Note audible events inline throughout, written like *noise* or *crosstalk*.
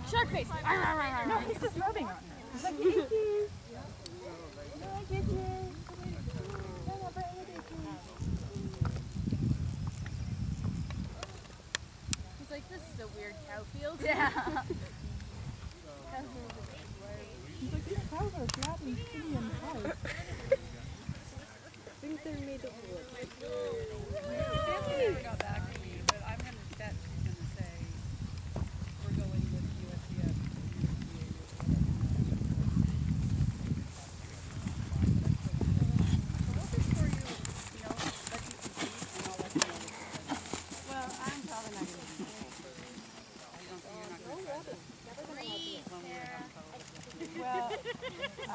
face. No, he's just rubbing on her. He's like, thank you. Thank you. He's like, this is a weird cow field. Yeah. *laughs* He's like, these cows are flapping skinny and tight. I think they're made of wood. Nancy never got back to me, but I'm gonna bet she's gonna say we're going with USDF. Well, I'm probably not gonna do Well,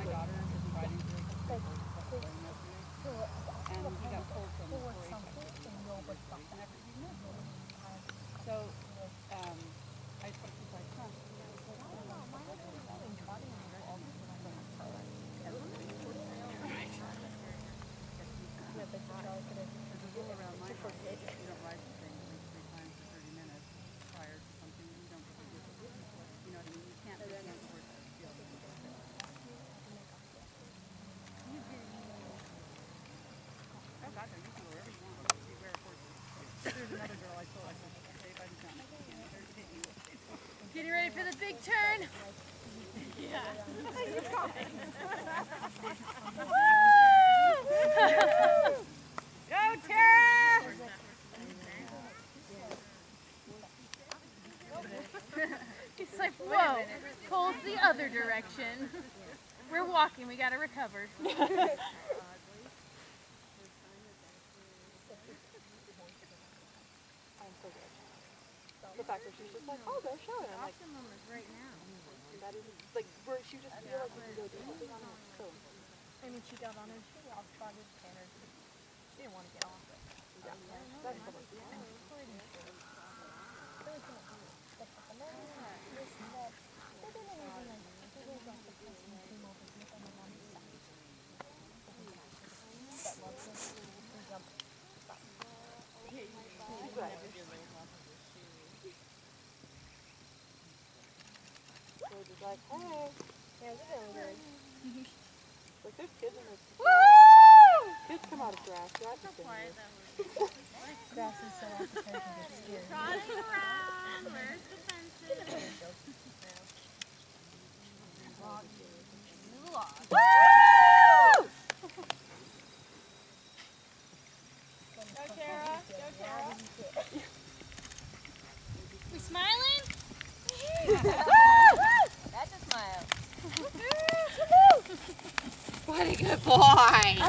my daughter is inviting to like, and he got pulled from the 4-H and everything. So, um, I spoke to my son. Around my you don't ride the thing at least three times for thirty minutes prior to something, you don't get to do it. You know what I mean? You can't, you can't afford to be able to do that. Oh God, no, you can go wherever you want. You wear horses. There's another girl I told, I said, Dave, I just not, there's hit you. Getting ready for the big turn. Yeah. *laughs* Go, Tara! He's like, whoa, pulls the other direction. We're walking, we gotta recover. *laughs* The fact she's just like, oh, go show it. I'm like, right now. that is, like, where she just feel like we can go do something on her. Cool. I mean, she got on her, she walked trotted Tanner. She didn't want to get off it. Yeah. That's the one. She's right. They're just like, hey. Yeah, she's really good. Like, there's kids in this. Woo! Kids come out of grass. Grass is dangerous. Grass is so appetizing, scary. Trotting around, where's the fences? Woo! Go Tara, go Tara. *laughs* We smiling? *laughs* That's a smile. What a good boy.